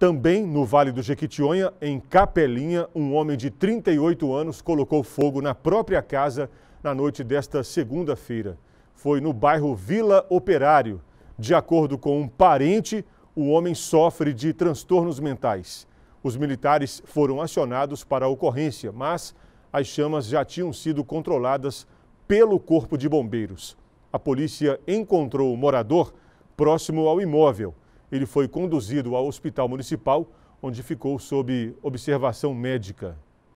Também no Vale do Jequitinhonha, em Capelinha, um homem de 38 anos colocou fogo na própria casa na noite desta segunda-feira. Foi no bairro Vila Operário. De acordo com um parente, o homem sofre de transtornos mentais. Os militares foram acionados para a ocorrência, mas as chamas já tinham sido controladas pelo Corpo de Bombeiros. A polícia encontrou o morador próximo ao imóvel ele foi conduzido ao hospital municipal, onde ficou sob observação médica.